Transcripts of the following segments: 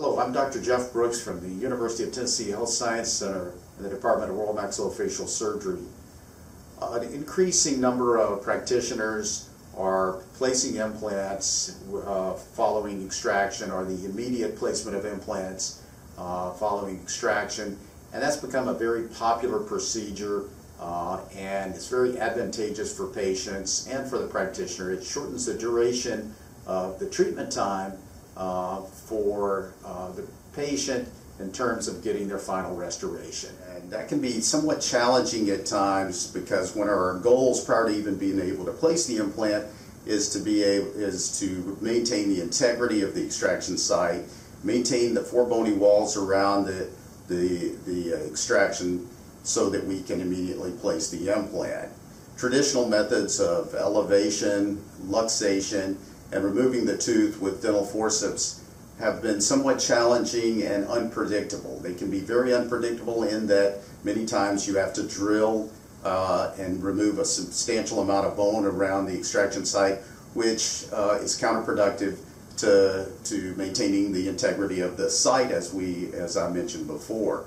Hello, I'm Dr. Jeff Brooks from the University of Tennessee Health Science Center in the Department of Oral Maxillofacial Surgery. Uh, an increasing number of practitioners are placing implants uh, following extraction or the immediate placement of implants uh, following extraction and that's become a very popular procedure uh, and it's very advantageous for patients and for the practitioner. It shortens the duration of the treatment time uh, for uh, the patient in terms of getting their final restoration. And that can be somewhat challenging at times because one of our goals prior to even being able to place the implant is to be able is to maintain the integrity of the extraction site, maintain the four bony walls around the the, the uh, extraction so that we can immediately place the implant. Traditional methods of elevation, luxation, and removing the tooth with dental forceps have been somewhat challenging and unpredictable. They can be very unpredictable in that many times you have to drill uh, and remove a substantial amount of bone around the extraction site, which uh, is counterproductive to, to maintaining the integrity of the site as we as I mentioned before.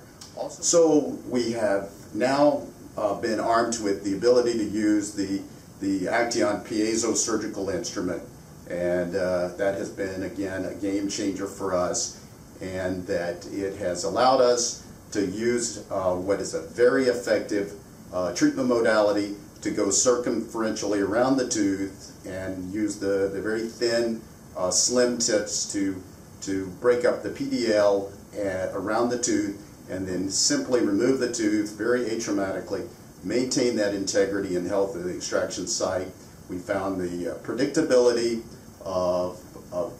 So we have now uh, been armed with the ability to use the the Acteon piezo surgical instrument and uh, that has been again a game changer for us and that it has allowed us to use uh, what is a very effective uh, treatment modality to go circumferentially around the tooth and use the, the very thin uh, slim tips to, to break up the PDL at, around the tooth and then simply remove the tooth very atraumatically, maintain that integrity and health of the extraction site. We found the uh, predictability of, of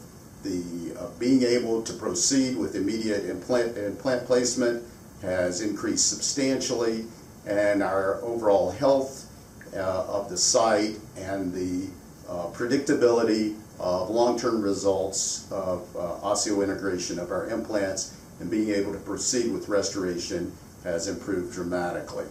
the uh, being able to proceed with immediate implant, implant placement has increased substantially and our overall health uh, of the site and the uh, predictability of long-term results of uh, osseointegration of our implants and being able to proceed with restoration has improved dramatically.